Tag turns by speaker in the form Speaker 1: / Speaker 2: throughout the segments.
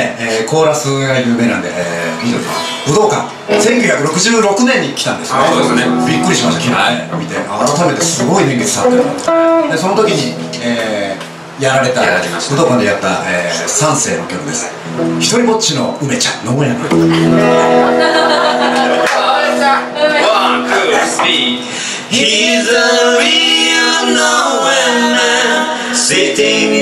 Speaker 1: ね、えー、コーラスが有名なんで、えー、武道館。1966年に来たんですね。
Speaker 2: そうですね。
Speaker 1: びっくりしました。昨日ね、見て改めてすごい年月経ってるなでその時に、えー、やられた武道館でやった、えー、三世の曲です。一人ぼっちの梅ちゃん野村君
Speaker 2: One, two, three.
Speaker 3: He's a real nowhere man Sitting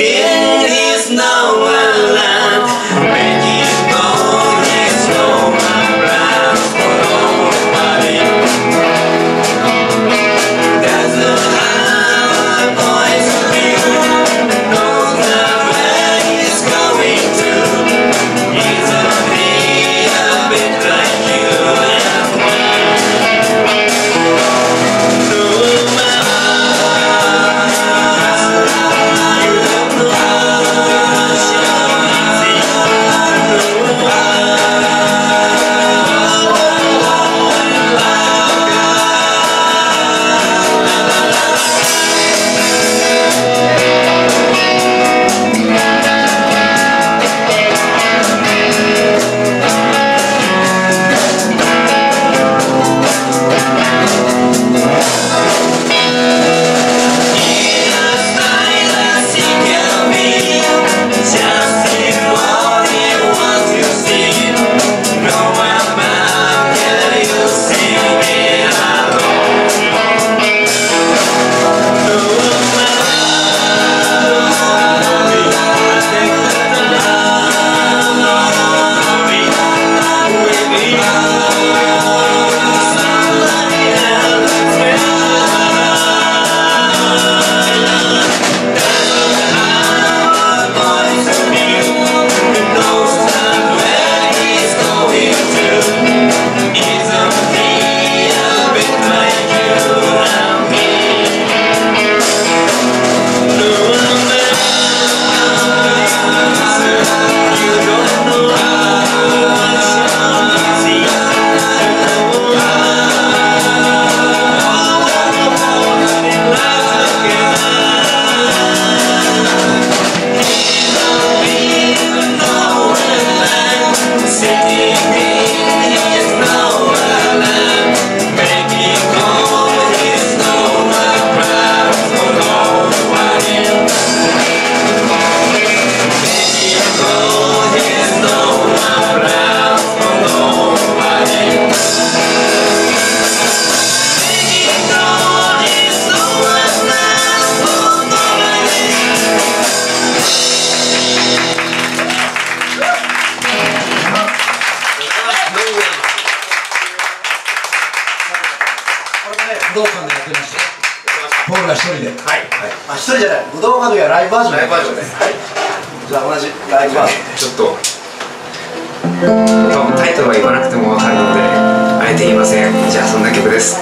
Speaker 1: 道館でやってました僕ら一人で
Speaker 2: はい。
Speaker 1: あ一人じゃない武道館の時はライブバージョン
Speaker 2: ライブバージョンで。はい。
Speaker 1: じゃあ同じライブバージョン
Speaker 2: ちょっと。多分タイトルは言わなくてもわかるので、あえて言いません。じゃあそんな曲です。